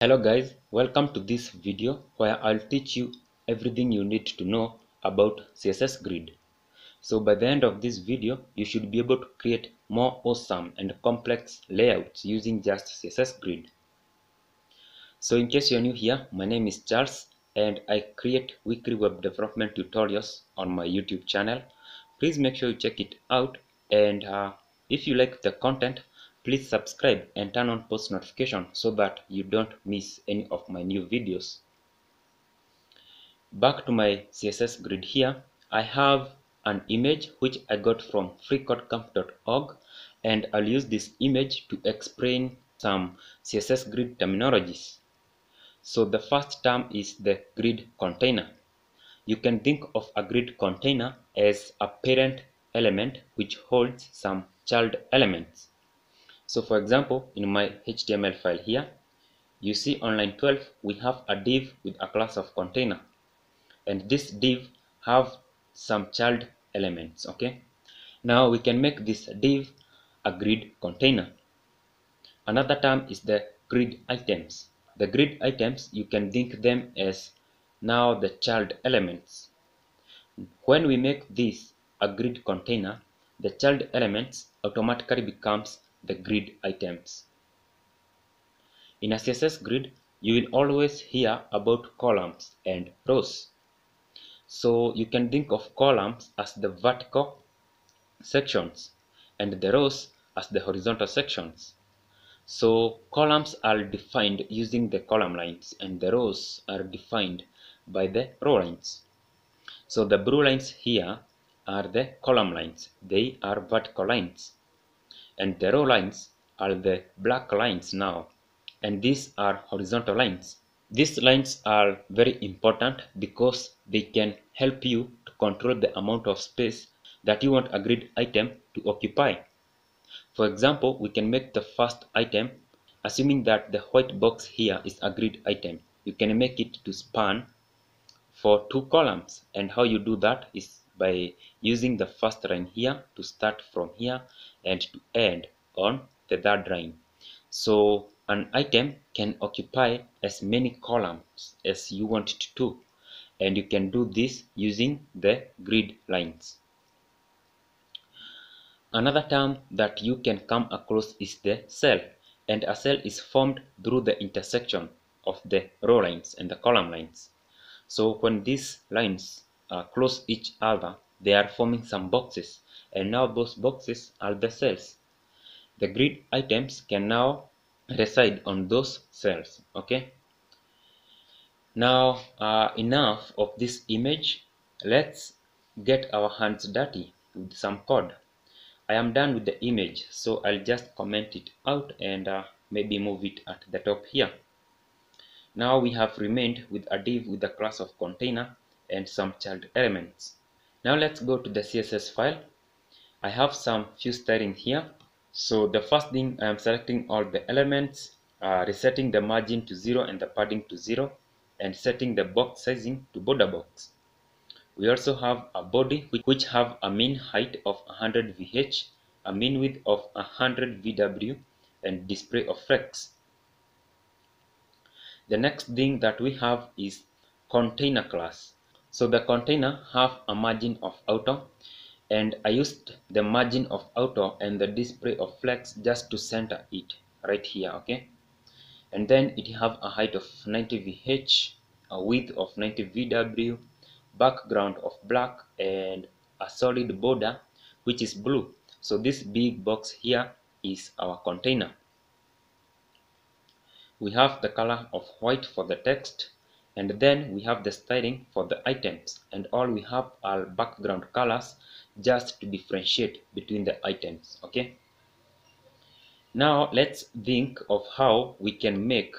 Hello guys, welcome to this video where I'll teach you everything you need to know about CSS Grid. So by the end of this video, you should be able to create more awesome and complex layouts using just CSS Grid. So in case you're new here, my name is Charles and I create weekly web development tutorials on my YouTube channel. Please make sure you check it out and uh, if you like the content, please subscribe and turn on post notification so that you don't miss any of my new videos. Back to my css grid here. I have an image which i got from freecodecamp.org and i'll use this image to explain some css grid terminologies. So the first term is the grid container. You can think of a grid container as a parent element which holds some child elements so for example, in my HTML file here, you see on line 12, we have a div with a class of container. And this div have some child elements, okay? Now we can make this div a grid container. Another term is the grid items. The grid items, you can think them as now the child elements. When we make this a grid container, the child elements automatically becomes the grid items. In a CSS grid, you will always hear about columns and rows. So you can think of columns as the vertical sections and the rows as the horizontal sections. So columns are defined using the column lines and the rows are defined by the row lines. So the blue lines here are the column lines. They are vertical lines and the row lines are the black lines now and these are horizontal lines. These lines are very important because they can help you to control the amount of space that you want a grid item to occupy. For example we can make the first item assuming that the white box here is a grid item. You can make it to span for two columns and how you do that is by using the first line here to start from here and to end on the third line. So an item can occupy as many columns as you want it to and you can do this using the grid lines. Another term that you can come across is the cell and a cell is formed through the intersection of the row lines and the column lines. So when these lines uh, close each other, they are forming some boxes and now those boxes are the cells. The grid items can now reside on those cells, okay? Now, uh, enough of this image. Let's get our hands dirty with some code. I am done with the image, so I'll just comment it out and uh, maybe move it at the top here. Now we have remained with a div with the class of container and some child elements. Now let's go to the CSS file. I have some few styling here. So the first thing I am selecting all the elements, uh, resetting the margin to 0 and the padding to 0 and setting the box sizing to border box. We also have a body which have a mean height of 100 VH, a mean width of 100 VW and display of flex. The next thing that we have is container class. So the container have a margin of auto and I used the margin of auto and the display of flex just to center it right here okay? And then it have a height of 90 VH a width of 90 VW background of black and a solid border which is blue. So this big box here is our container. We have the color of white for the text and then we have the styling for the items. And all we have are background colors just to differentiate between the items okay? Now let's think of how we can make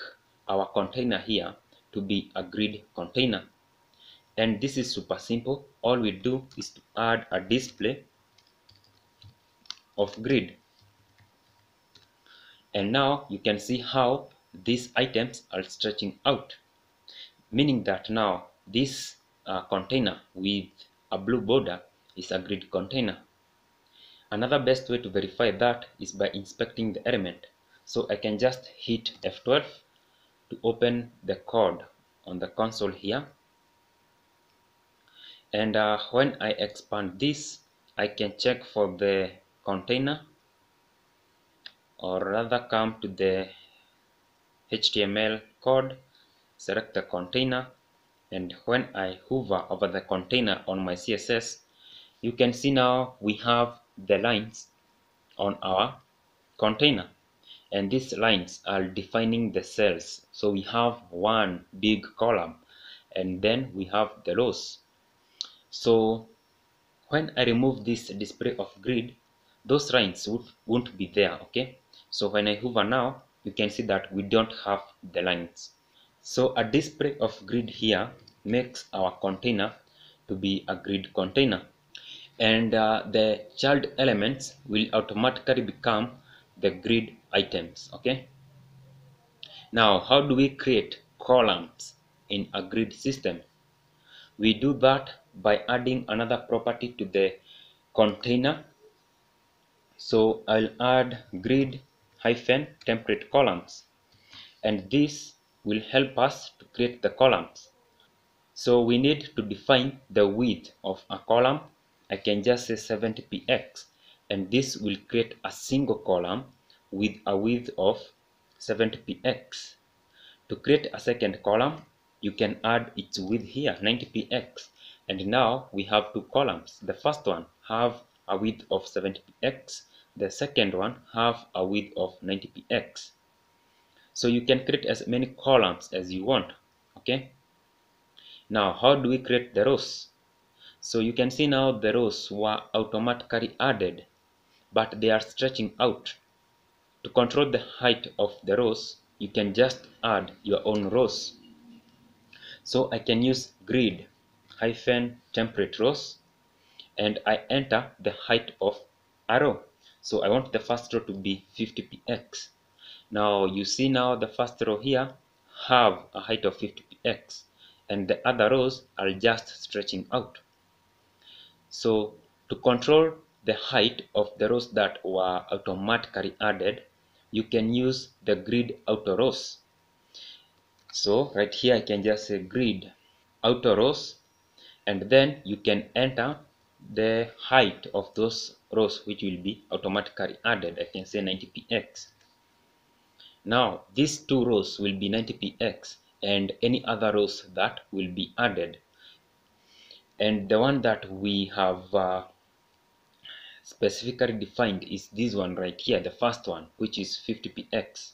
our container here to be a grid container. And this is super simple. All we do is to add a display of grid. And now you can see how these items are stretching out meaning that now this uh, container with a blue border is a grid container. Another best way to verify that is by inspecting the element. So I can just hit F12 to open the code on the console here and uh, when I expand this I can check for the container or rather come to the HTML code select the container and when I hover over the container on my CSS you can see now we have the lines on our container. And these lines are defining the cells. So we have one big column and then we have the rows. So when I remove this display of grid those lines won't be there okay? So when I hover now you can see that we don't have the lines. So a display of grid here makes our container to be a grid container and uh, the child elements will automatically become the grid items okay? Now how do we create columns in a grid system? We do that by adding another property to the container. So I'll add grid hyphen template columns and this will help us to create the columns. So we need to define the width of a column I can just say 70px and this will create a single column with a width of 70px. To create a second column, you can add its width here, 90px. And now we have two columns. The first one have a width of 70px. The second one have a width of 90px. So you can create as many columns as you want, okay? Now, how do we create the rows? So you can see now the rows were automatically added, but they are stretching out. To control the height of the rows, you can just add your own rows. So I can use grid hyphen template rows and I enter the height of a row. So I want the first row to be 50px. Now you see now the first row here have a height of 50px and the other rows are just stretching out. So to control the height of the rows that were automatically added, you can use the grid auto rows. So right here I can just say grid auto rows and then you can enter the height of those rows which will be automatically added. I can say 90px. Now these two rows will be 90px and any other rows that will be added and the one that we have uh, specifically defined is this one right here the first one which is 50px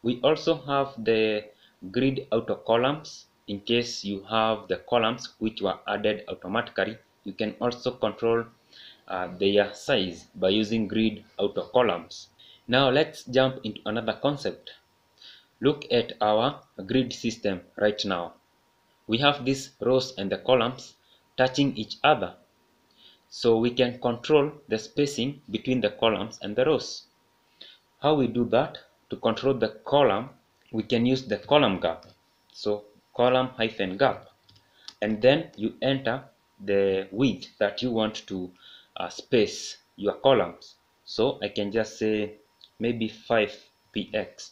we also have the grid auto columns. In case you have the columns which were added automatically you can also control uh, their size by using grid auto columns. Now let's jump into another concept. Look at our grid system right now. We have these rows and the columns touching each other. So we can control the spacing between the columns and the rows. How we do that? To control the column, we can use the column gap. So column hyphen gap. And then you enter the width that you want to uh, space your columns. So I can just say maybe 5px.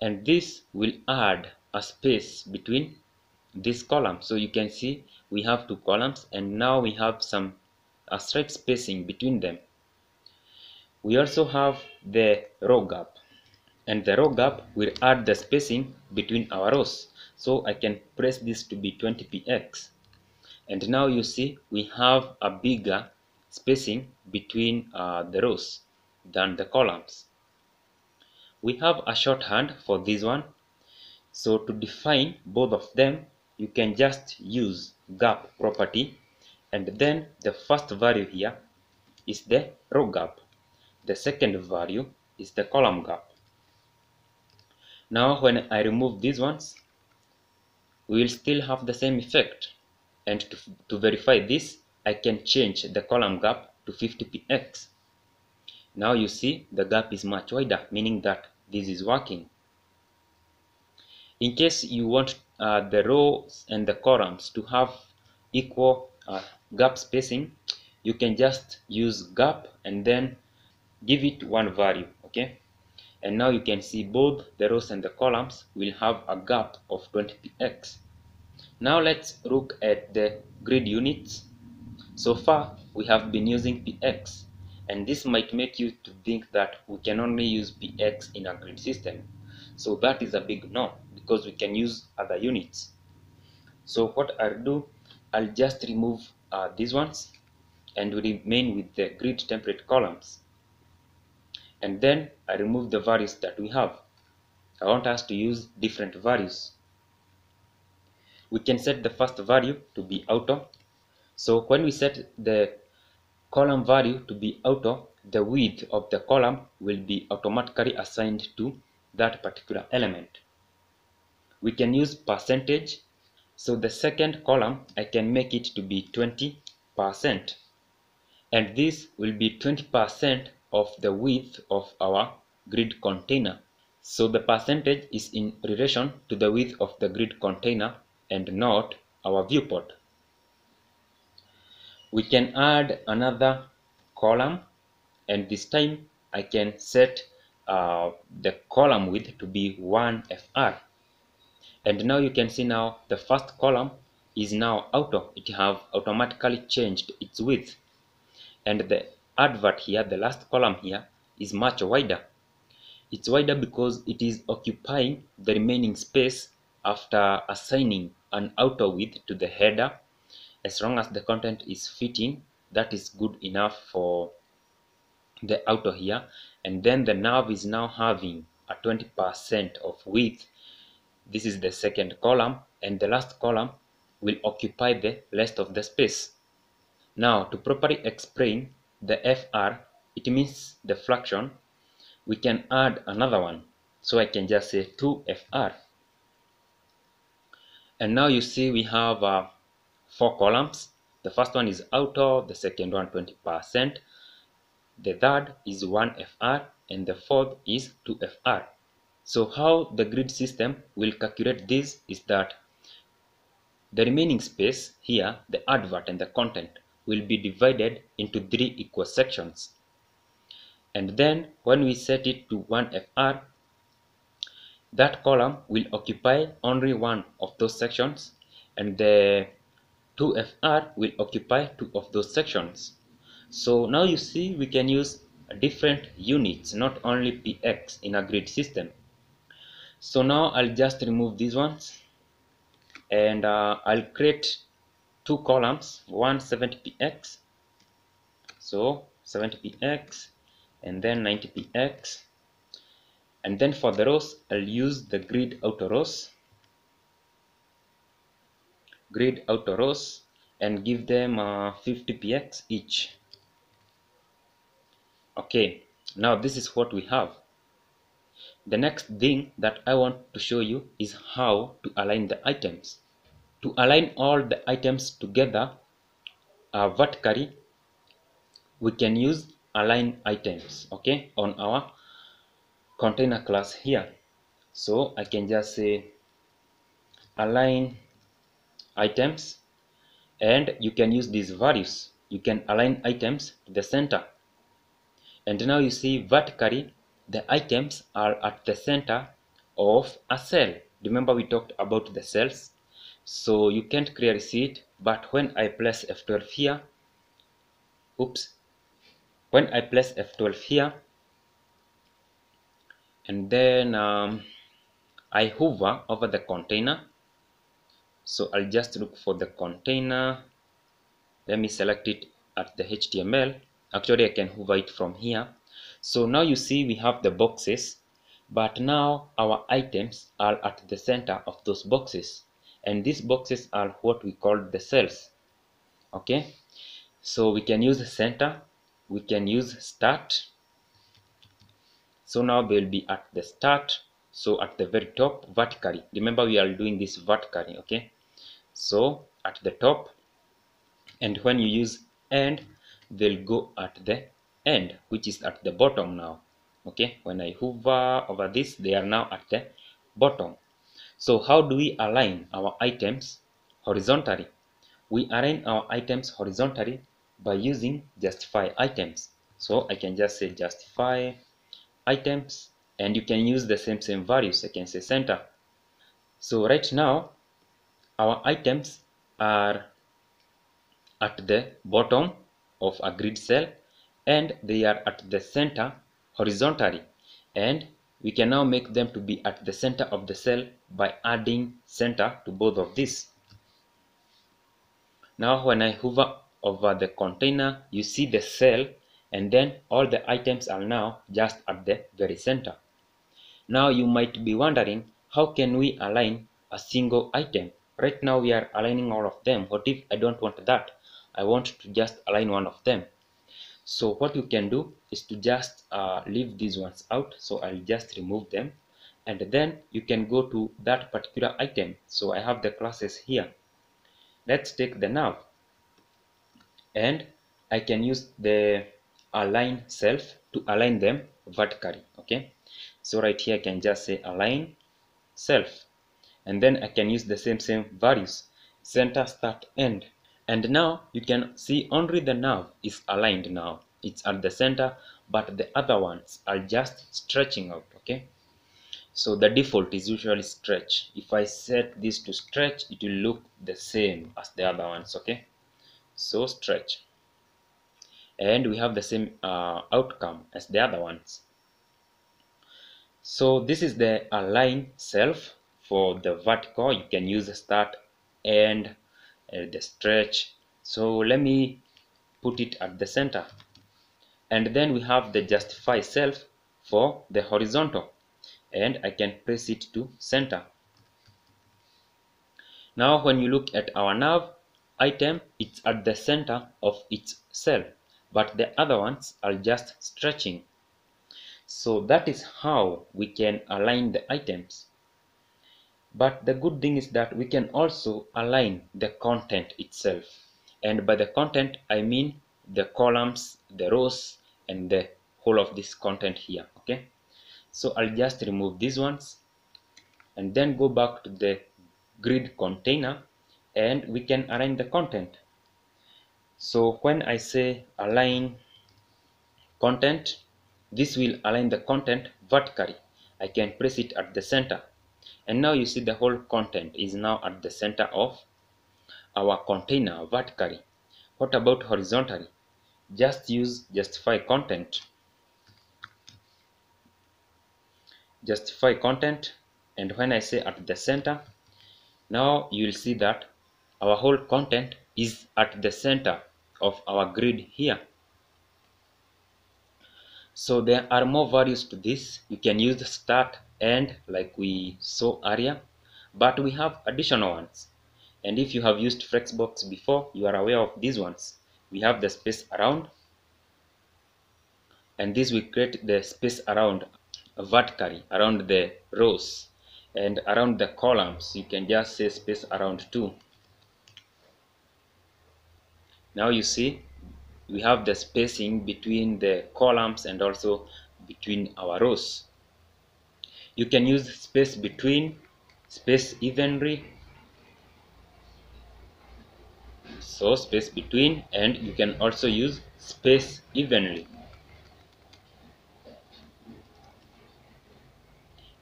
And this will add a space between this column. So you can see we have two columns and now we have some a straight spacing between them. We also have the row gap and the row gap will add the spacing between our rows. So I can press this to be 20px and now you see we have a bigger spacing between uh, the rows than the columns. We have a shorthand for this one. So to define both of them you can just use gap property and then the first value here is the row gap. The second value is the column gap. Now when I remove these ones we will still have the same effect. And to, to verify this I can change the column gap to 50px now you see the gap is much wider meaning that this is working. In case you want uh, the rows and the columns. To have equal uh, gap spacing you can just use gap and then give it one value okay? And now you can see both the rows and the columns will have a gap of 20px now let's look at the grid units. So far we have been using px and this might make you to think that we can only use px in a grid system so that is a big no because we can use other units so what i'll do i'll just remove uh, these ones and we remain with the grid template columns and then I remove the values that we have. I want us to use different values. We can set the first value to be auto. So when we set the column value to be auto, the width of the column will be automatically assigned to that particular element. We can use percentage. So the second column, I can make it to be 20%. And this will be 20% of the width of our grid container. So the percentage is in relation to the width of the grid container and not our viewport. We can add another column and this time I can set uh, the column width to be 1 FR. And now you can see now the first column is now auto. It have automatically changed its width. And the advert here, the last column here, is much wider. It's wider because it is occupying the remaining space after assigning an outer width to the header. As long as the content is fitting, that is good enough for the auto here. And then the nav is now having a 20% of width. This is the second column and the last column will occupy the rest of the space. Now to properly explain the fr it means the fraction we can add another one so I can just say 2fr and now you see we have uh, four columns the first one is auto the second one 20 percent the third is 1fr and the fourth is 2fr so how the grid system will calculate this is that the remaining space here the advert and the content will be divided into three equal sections. And then when we set it to 1FR, that column will occupy only one of those sections and the 2FR will occupy two of those sections. So now you see we can use different units, not only PX in a grid system. So now I'll just remove these ones and uh, I'll create two columns one 70px so 70px and then 90px and then for the rows I'll use the grid auto rows grid auto rows and give them uh, 50px each okay now this is what we have. The next thing that I want to show you is how to align the items. To align all the items together uh, vertically we can use align items okay on our container class here. So I can just say align items and you can use these values. You can align items to the center and now you see vertically the items are at the center of a cell. Remember we talked about the cells? So you can't clearly see it but when I place F12 here oops when I place F12 here and then um, I hover over the container. So I'll just look for the container. Let me select it at the HTML actually I can hover it from here. So now you see we have the boxes but now our items are at the center of those boxes. And these boxes are what we call the cells. Okay? So we can use center. We can use start. So now they'll be at the start. So at the very top vertically. Remember we are doing this vertically okay? So at the top and when you use end they'll go at the end which is at the bottom now. Okay when i hover over this they are now at the bottom. So how do we align our items horizontally? We align our items horizontally by using justify items. So I can just say justify items and you can use the same same values. I can say center. So right now our items are at the bottom of a grid cell and they are at the center horizontally and we can now make them to be at the center of the cell by adding center to both of these. Now when I hover over the container you see the cell and then all the items are now just at the very center. Now you might be wondering how can we align a single item? Right now we are aligning all of them. What if I don't want that I want to just align one of them. So what you can do is to just uh, leave these ones out. So I'll just remove them. And then you can go to that particular item. So I have the classes here. Let's take the nav and I can use the align self to align them vertically okay? So right here I can just say align self. And then I can use the same same values. Center start end and now you can see only the nav is aligned now. It's at the center but the other ones are just stretching out okay? So the default is usually stretch. If I set this to stretch it will look the same as the other ones okay? So stretch. And we have the same uh, outcome as the other ones. So this is the align self for the vertical. You can use start and the stretch. So let me put it at the center. And then we have the justify self for the horizontal. And I can press it to center. Now when you look at our nav item it's at the center of its cell. But the other ones are just stretching. So that is how we can align the items but the good thing is that we can also align the content itself. And by the content I mean the columns the rows and the whole of this content here okay? So I'll just remove these ones and then go back to the grid container and we can align the content. So when I say align content this will align the content vertically. I can press it at the center and now you see the whole content is now at the center of our container vertically. What about horizontally? Just use justify content. Justify content. And when I say at the center now you will see that our whole content is at the center of our grid here. So there are more values to this. You can use the start and like we saw earlier but we have additional ones. And if you have used flexbox before you are aware of these ones. We have the space around and this will create the space around vertically around the rows and around the columns. You can just say space around too now you see we have the spacing between the columns and also between our rows you can use space between space evenly. So space between and you can also use space evenly.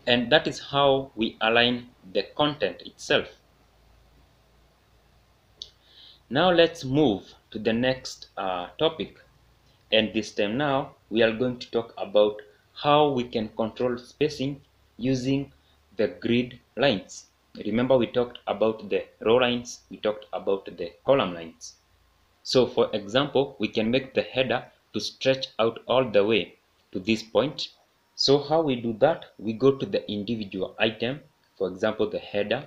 And that is how we align the content itself. Now let's move to the next uh, topic. And this time now we are going to talk about how we can control spacing using the grid lines. Remember we talked about the row lines we talked about the column lines. So for example we can make the header to stretch out all the way to this point. So how we do that? We go to the individual item for example the header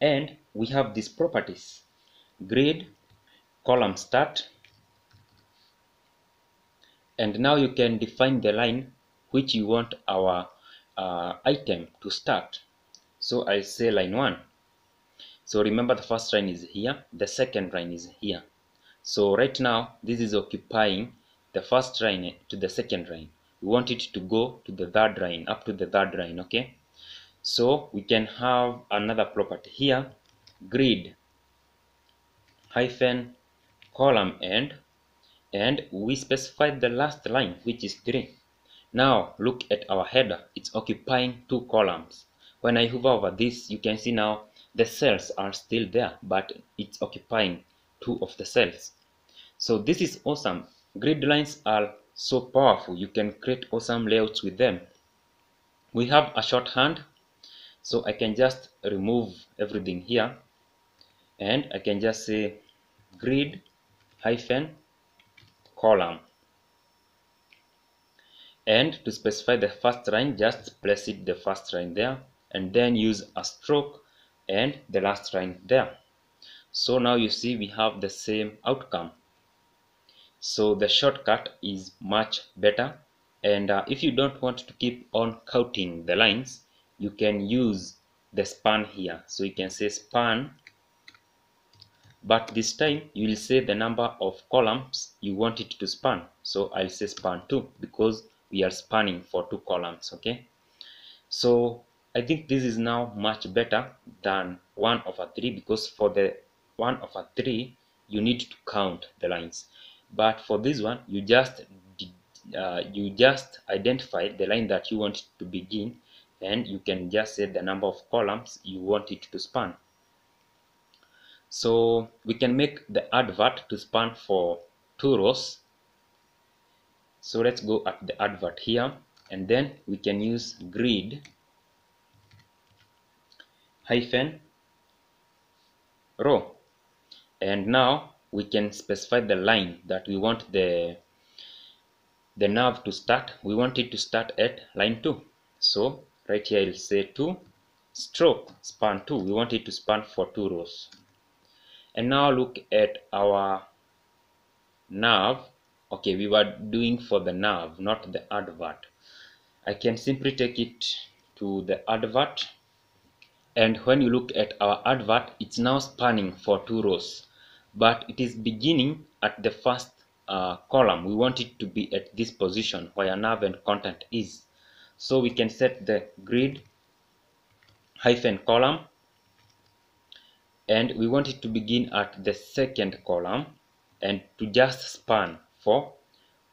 and we have these properties. Grid column start and now you can define the line which you want our uh, item to start. So I say line 1 so remember the first line is here the second line is here. So right now this is occupying the first line to the second line. We want it to go to the third line up to the third line okay? So we can have another property here grid hyphen column end and we specify the last line which is 3 Now look at our header, it's occupying two columns. When I hover over this, you can see now the cells are still there, but it's occupying two of the cells. So this is awesome. Grid lines are so powerful. You can create awesome layouts with them. We have a shorthand, so I can just remove everything here and I can just say grid hyphen column and to specify the first line just place it the first line there and then use a stroke and the last line there. So now you see we have the same outcome. So the shortcut is much better and uh, if you don't want to keep on counting the lines you can use the span here. So you can say span but this time you will say the number of columns you want it to span. So i'll say span 2 because we are spanning for two columns okay? So i think this is now much better than 1 over 3 because for the 1 over 3 you need to count the lines. But for this one you just uh, you just identify the line that you want to begin and you can just say the number of columns you want it to span. So we can make the advert to span for two rows so let's go at the advert here and then we can use grid hyphen row. And now we can specify the line that we want the the nav to start. We want it to start at line 2 so right here i'll say 2 stroke span 2 we want it to span for two rows. And now look at our nav okay we were doing for the nav not the advert. I can simply take it to the advert. And when you look at our advert it's now spanning for two rows. But it is beginning at the first uh, column. We want it to be at this position where nav and content is. So we can set the grid hyphen column. And we want it to begin at the second column and to just span for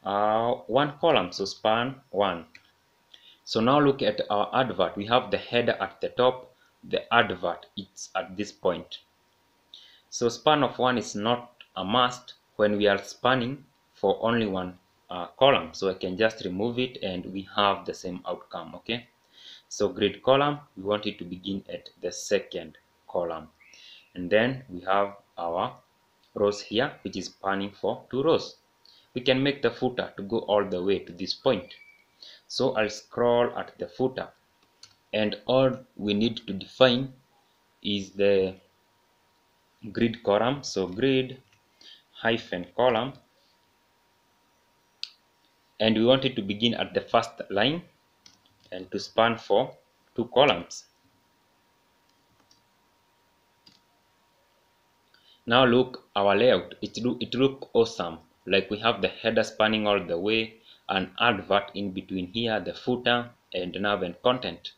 uh, one column so span one. So now look at our advert. We have the header at the top the advert it's at this point. So span of one is not a must when we are spanning for only one uh, column. So I can just remove it and we have the same outcome okay? So grid column we want it to begin at the second column. And then we have our rows here which is spanning for two rows we can make the footer to go all the way to this point. So I'll scroll at the footer. And all we need to define is the grid column. So grid hyphen column. And we want it to begin at the first line and to span for two columns. Now look our layout. It look it look awesome like we have the header spanning all the way an advert in between here the footer and nav and content.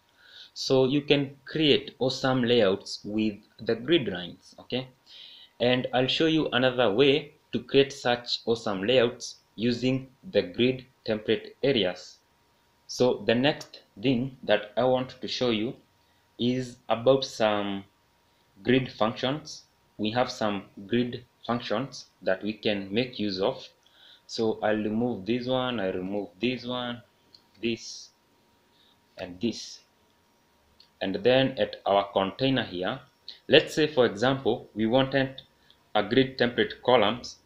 So you can create awesome layouts with the grid lines okay? And i'll show you another way to create such awesome layouts using the grid template areas. So the next thing that i want to show you is about some grid functions. We have some grid functions that we can make use of. So I'll remove this one I remove this one this and this. And then at our container here let's say for example we wanted a grid template columns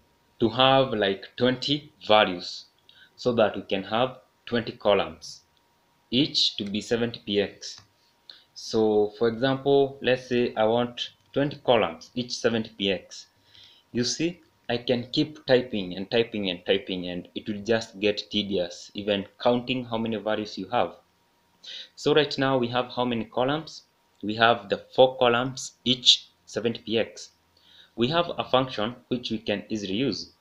to have like 20 values so that we can have 20 columns each to be 70px so for example let's say I want 20 columns each 70px you see I can keep typing and typing and typing and it will just get tedious even counting how many values you have. So right now we have how many columns? We have the four columns each 70px we have a function which we can easily use.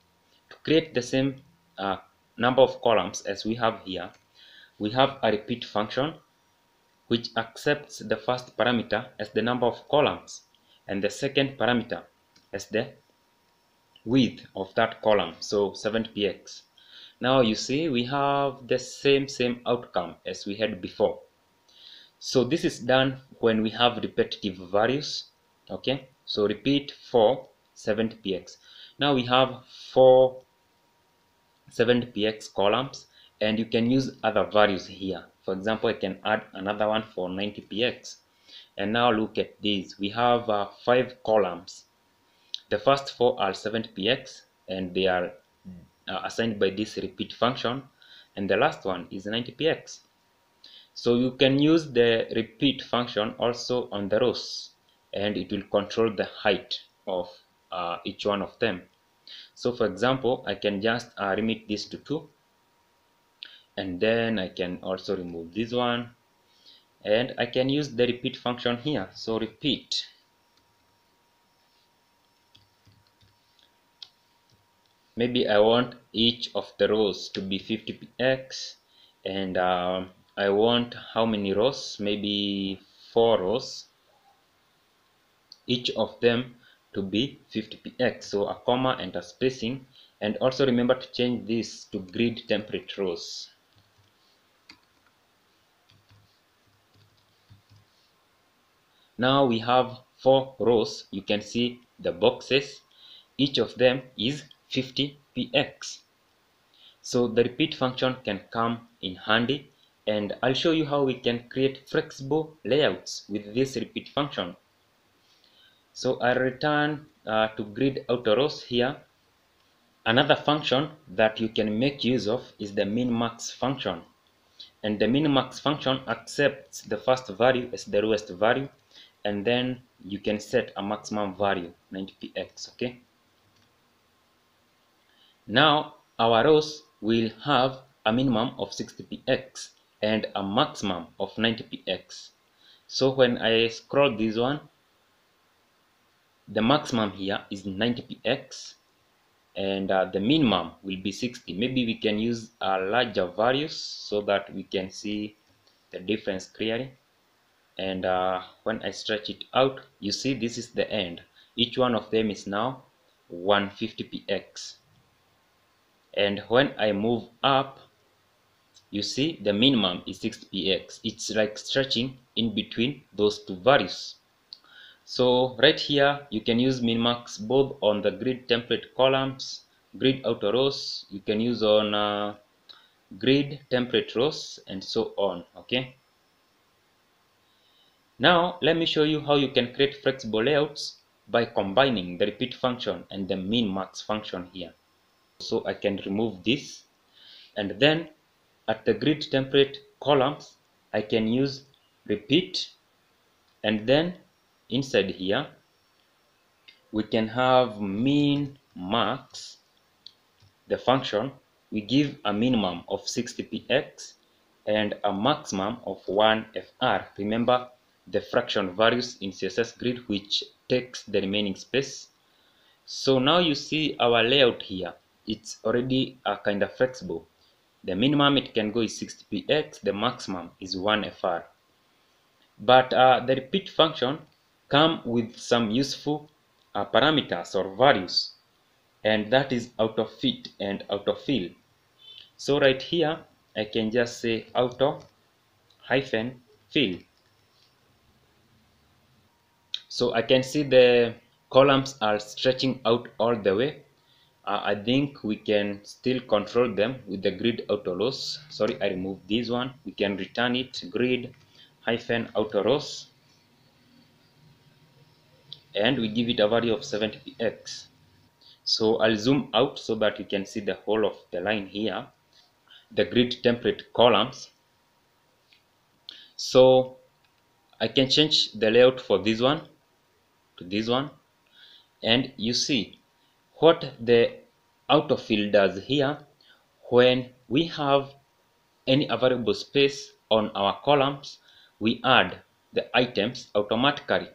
To create the same uh, number of columns as we have here we have a repeat function which accepts the first parameter as the number of columns and the second parameter as the width of that column so 70px now you see we have the same same outcome as we had before. So this is done when we have repetitive values okay? So repeat for 70px now we have four 70px columns and you can use other values here. For example i can add another one for 90px and now look at these we have uh, five columns the first four are 70px and they are uh, assigned by this repeat function and the last one is 90px so you can use the repeat function also on the rows and it will control the height of uh, each one of them. So for example I can just uh, remit this to 2 and then I can also remove this one and I can use the repeat function here. So repeat maybe I want each of the rows to be 50px and uh, I want how many rows? Maybe four rows. Each of them to be 50px so a comma and a spacing. And also remember to change this to grid template rows. Now we have four rows. You can see the boxes. Each of them is 50px so the repeat function can come in handy and I'll show you how we can create flexible layouts with this repeat function. So I return uh, to grid auto rows here. Another function that you can make use of is the min max function. And the min max function accepts the first value as the lowest value and then you can set a maximum value 90px okay now our rows will have a minimum of 60px and a maximum of 90px so when I scroll this one the maximum here is 90px and uh, the minimum will be 60 maybe we can use uh, larger values so that we can see the difference clearly. And uh, when I stretch it out you see this is the end. Each one of them is now 150px and when I move up you see the minimum is 60px it's like stretching in between those two values. So right here you can use minmax both on the grid template columns grid auto rows. You can use on uh, grid template rows and so on okay? Now let me show you how you can create flexible layouts by combining the repeat function and the min max function here so I can remove this. And then at the grid template columns I can use repeat. And then inside here we can have min max the function. We give a minimum of 60px and a maximum of 1 fr remember the fraction values in css grid which takes the remaining space. So now you see our layout here it's already a kind of flexible. The minimum it can go is 60px the maximum is 1 fr but uh, the repeat function come with some useful uh, parameters or values and that is auto fit and auto fill. So right here I can just say auto hyphen fill. So I can see the columns are stretching out all the way uh, I think we can still control them with the grid auto rows sorry I removed this one. We can return it grid hyphen auto rows and we give it a value of 70px so I'll zoom out so that you can see the whole of the line here. The grid template columns. So I can change the layout for this one to this one. And you see what the autofill does here when we have any available space on our columns we add the items automatically.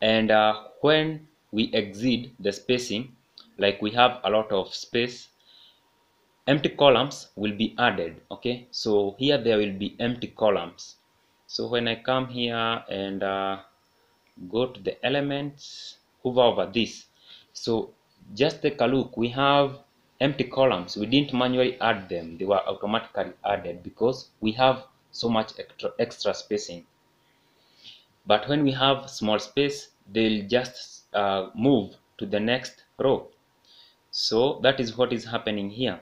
And uh, when we exceed the spacing like we have a lot of space empty columns will be added okay? So here there will be empty columns. So when I come here and uh, go to the elements hover over this. So just take a look we have empty columns, we didn't manually add them. They were automatically added because we have so much extra, extra spacing. But when we have small space, they'll just uh, move to the next row. So that is what is happening here.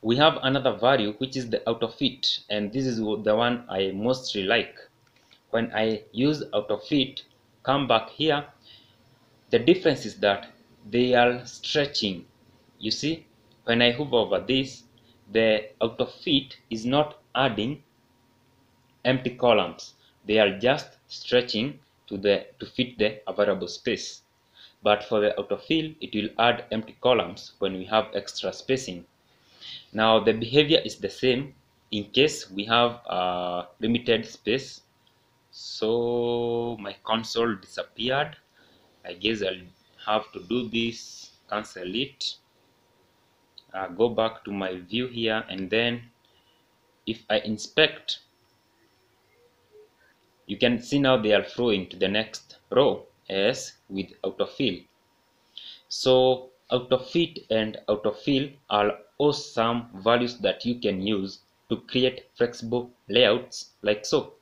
We have another value which is the auto fit and this is the one I mostly like. When I use auto fit, come back here, the difference is that they are stretching. You see, when I hover over this, the autofit is not adding empty columns. They are just stretching to the to fit the available space. But for the autofill, it will add empty columns when we have extra spacing. Now the behavior is the same in case we have a limited space. So my console disappeared. I guess I'll have to do this, cancel it, uh, go back to my view here and then if I inspect you can see now they are flowing to the next row as with autofill. So autofit and autofill are awesome values that you can use to create flexible layouts like so.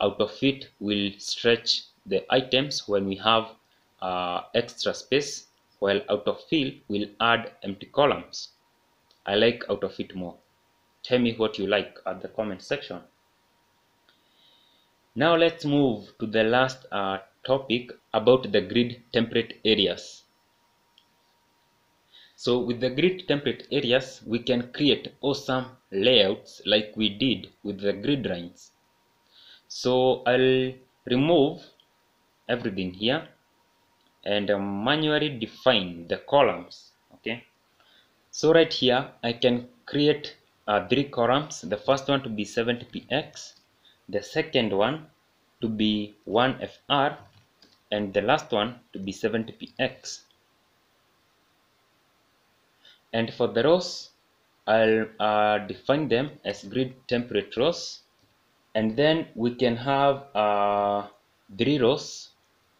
Autofit will stretch the items when we have uh, extra space while autofill will add empty columns. I like autofit more. Tell me what you like at the comment section. Now let's move to the last uh, topic about the grid template areas. So with the grid template areas, we can create awesome layouts like we did with the grid lines. So I'll remove everything here and manually define the columns. Okay. So right here, I can create uh, three columns. The first one to be 70px, the second one to be 1fr and the last one to be 70px and for the rows I'll uh, define them as grid template rows and then we can have uh, three rows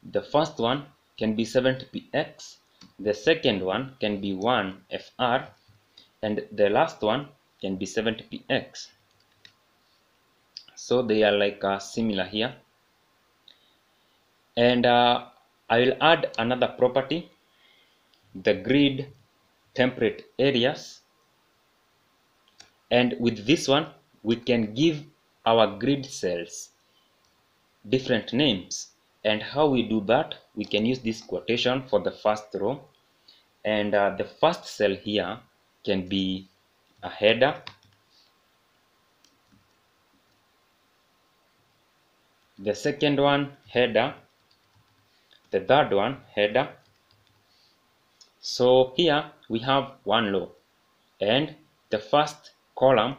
the first one can be 70px the second one can be 1fr and the last one can be 70px so they are like uh, similar here. And uh, I will add another property the grid template areas. And with this one we can give our grid cells different names and how we do that we can use this quotation for the first row. And uh, the first cell here can be a header. The second one header. The third one header. So here we have one row. And the first column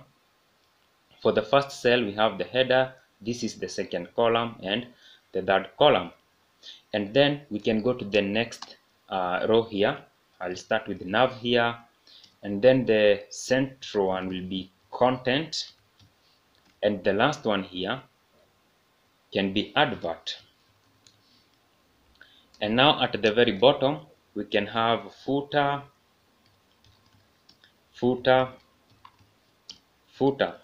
for the first cell we have the header. This is the second column. And the third column. And then we can go to the next uh, row here. I'll start with nav here. And then the central one will be content. And the last one here can be advert. And now at the very bottom we can have footer footer footer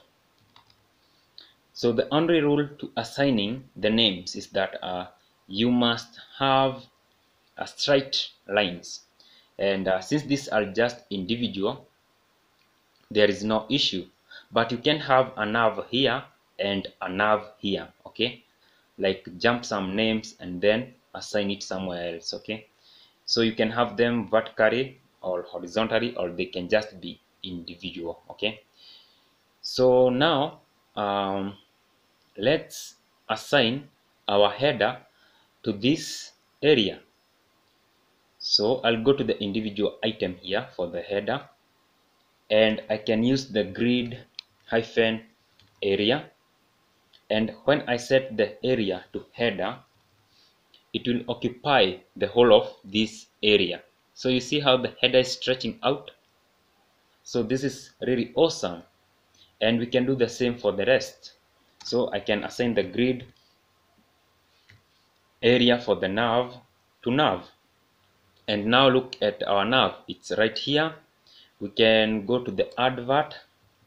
so the only rule to assigning the names is that uh, you must have a straight lines. And uh, since these are just individual there is no issue. But you can have a nav here and a nav here okay? Like jump some names and then assign it somewhere else okay? So you can have them vertically or horizontally or they can just be individual okay? So now um, let's assign our header to this area. So I'll go to the individual item here for the header. And I can use the grid hyphen area. And when I set the area to header it will occupy the whole of this area. So you see how the header is stretching out? So this is really awesome. And we can do the same for the rest so I can assign the grid area for the nav to nav. And now look at our nav. It's right here. We can go to the advert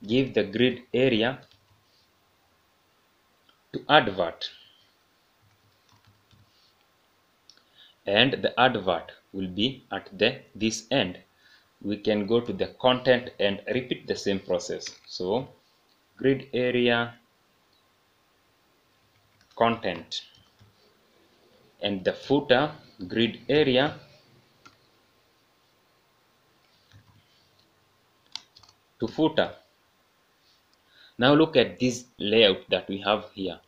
give the grid area to advert. And the advert will be at the this end. We can go to the content and repeat the same process. So grid area content. And the footer grid area to footer. Now look at this layout that we have here.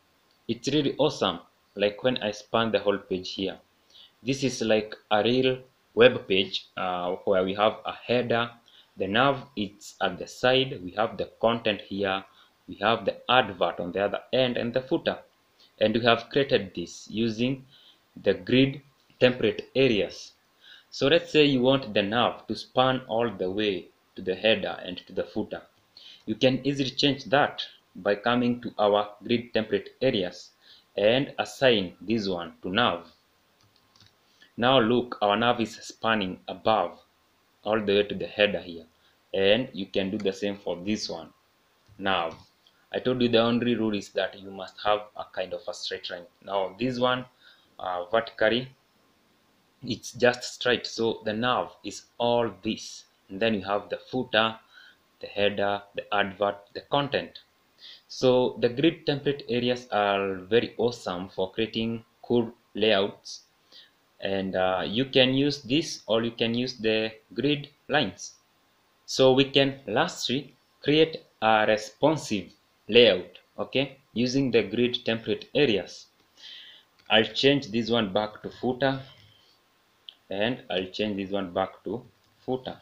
It's really awesome. Like when i span the whole page here. This is like a real web page uh, where we have a header the nav it's at the side we have the content here we have the advert on the other end and the footer and we have created this using the grid template areas so let's say you want the nav to span all the way to the header and to the footer you can easily change that by coming to our grid template areas and assign this one to nav now look, our nav is spanning above all the way to the header here. And you can do the same for this one. Now, I told you the only rule is that you must have a kind of a straight line. Now, this one uh, vertically, it's just straight. So the nav is all this. And then you have the footer, the header, the advert, the content. So the grid template areas are very awesome for creating cool layouts and uh, you can use this or you can use the grid lines so we can lastly create a responsive layout okay? Using the grid template areas. I'll change this one back to footer and I'll change this one back to footer.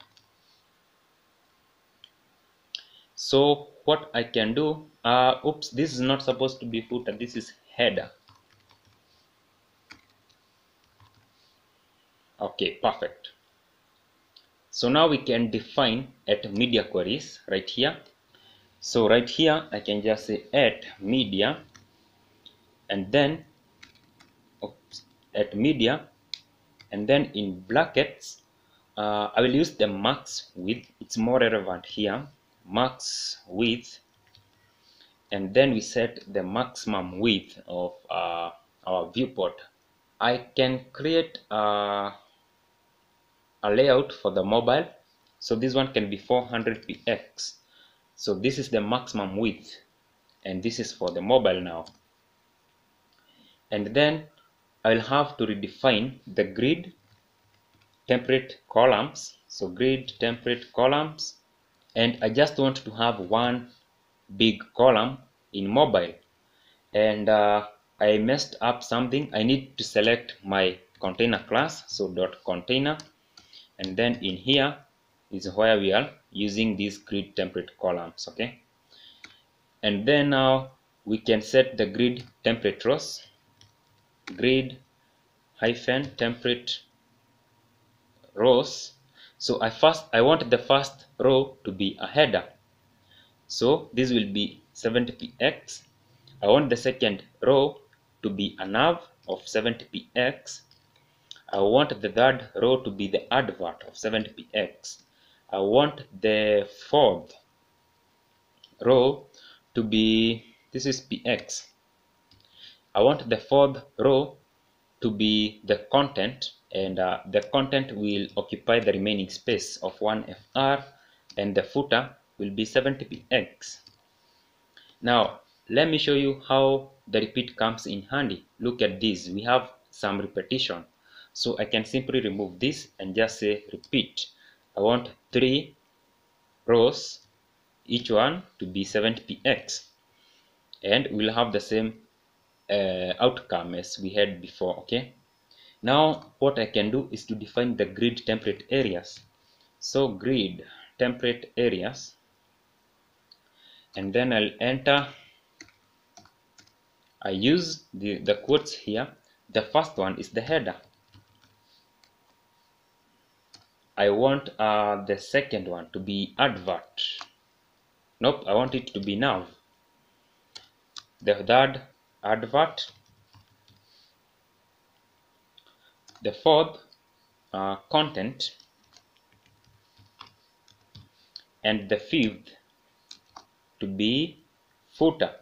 So what I can do uh, oops this is not supposed to be footer this is header. Okay perfect. So now we can define at media queries right here so right here I can just say at media and then oops, at media and then in brackets uh, I will use the max width. It's more relevant here. Max width and then we set the maximum width of uh, our viewport. I can create a a layout for the mobile. So this one can be 400px so this is the maximum width and this is for the mobile now. And then I will have to redefine the grid template columns. So grid template columns and I just want to have one big column in mobile. And uh, I messed up something. I need to select my container class so dot container. And then in here is where we are using these grid template columns okay? And then now we can set the grid template rows grid hyphen template rows. So I first I want the first row to be a header. So this will be 70px I want the second row to be a nav of 70px I want the third row to be the advert of 70px. I want the fourth row to be, this is px. I want the fourth row to be the content and uh, the content will occupy the remaining space of 1fr and the footer will be 70px. Now, let me show you how the repeat comes in handy. Look at this, we have some repetition. So I can simply remove this and just say repeat. I want three rows, each one to be 70px. And we'll have the same uh, outcome as we had before, okay? Now what I can do is to define the grid template areas. So grid template areas and then I'll enter I use the, the quotes here. The first one is the header. I want uh, the second one to be advert. Nope, I want it to be nav. The third advert. The fourth uh, content and the fifth to be footer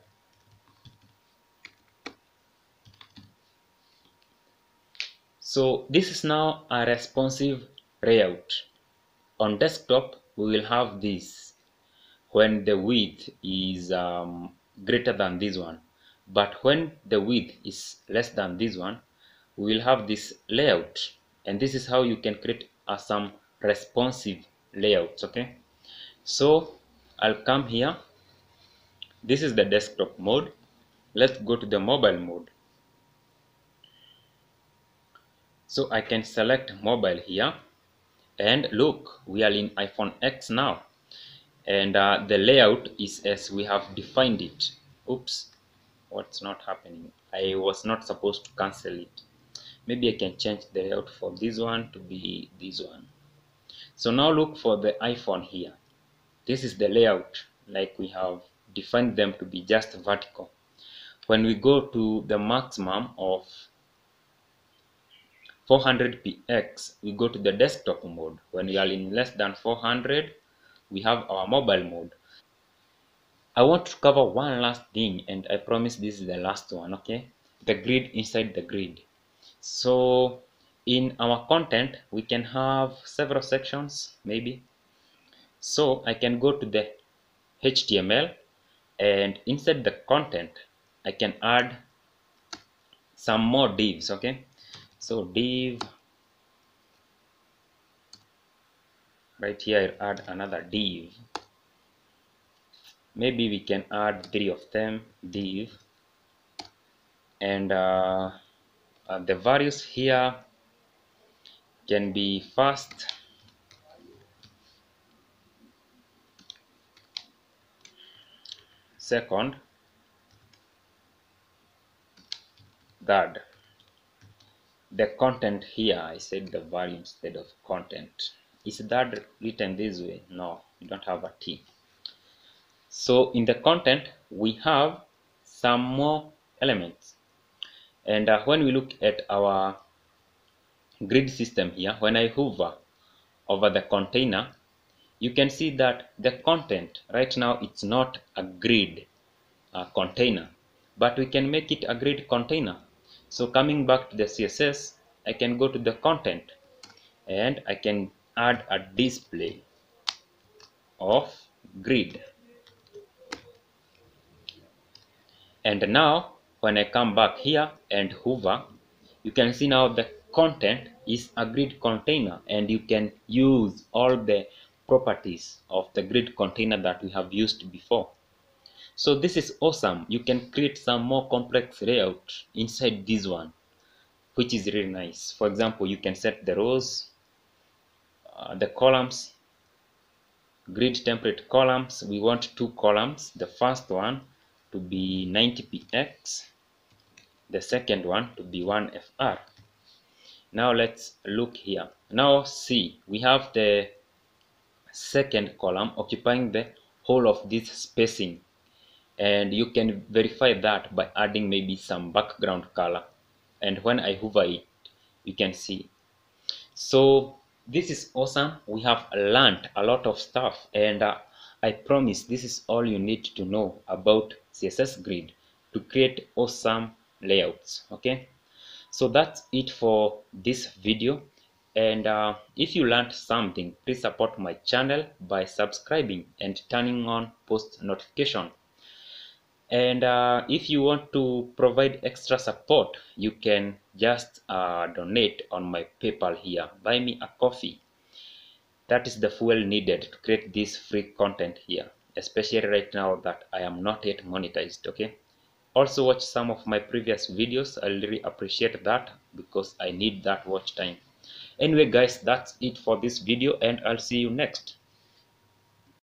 so this is now a responsive layout. On desktop we will have this. When the width is um, greater than this one. But when the width is less than this one we will have this layout. And this is how you can create uh, some responsive layouts okay? So I'll come here. This is the desktop mode. Let's go to the mobile mode. So I can select mobile here and look we are in iPhone X now. And uh, the layout is as we have defined it. Oops what's not happening? I was not supposed to cancel it. Maybe I can change the layout for this one to be this one. So now look for the iPhone here. This is the layout like we have defined them to be just vertical. When we go to the maximum of 400px we go to the desktop mode. When we are in less than 400 we have our mobile mode. I want to cover one last thing and I promise this is the last one okay? The grid inside the grid. So in our content we can have several sections maybe. So I can go to the HTML and inside the content I can add some more divs okay so div right here I add another div maybe we can add three of them div and uh, uh, the values here can be first. Second. Third the content here I said the value instead of content. Is that written this way. No you don't have a T. So in the content we have some more elements. And uh, when we look at our grid system here when I hover over the container you can see that the content right now it's not a grid uh, container but we can make it a grid container so coming back to the css i can go to the content and i can add a display of grid. And now when i come back here and hover you can see now the content is a grid container and you can use all the properties of the grid container that we have used before so this is awesome. You can create some more complex layout inside this one which is really nice. For example you can set the rows uh, the columns grid template columns. We want two columns. The first one to be 90px the second one to be 1fr now let's look here. Now see we have the second column occupying the whole of this spacing and you can verify that by adding maybe some background color. And when I hover it you can see. So this is awesome. We have learned a lot of stuff. And uh, I promise this is all you need to know about CSS grid to create awesome layouts okay? So that's it for this video. And uh, if you learned something please support my channel by subscribing and turning on post notification and uh, if you want to provide extra support you can just uh, donate on my paypal here. Buy me a coffee. That is the fuel needed to create this free content here especially right now that i am not yet monetized okay? Also watch some of my previous videos. I really appreciate that because i need that watch time. Anyway guys that's it for this video and i'll see you next